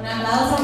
Una alabanza.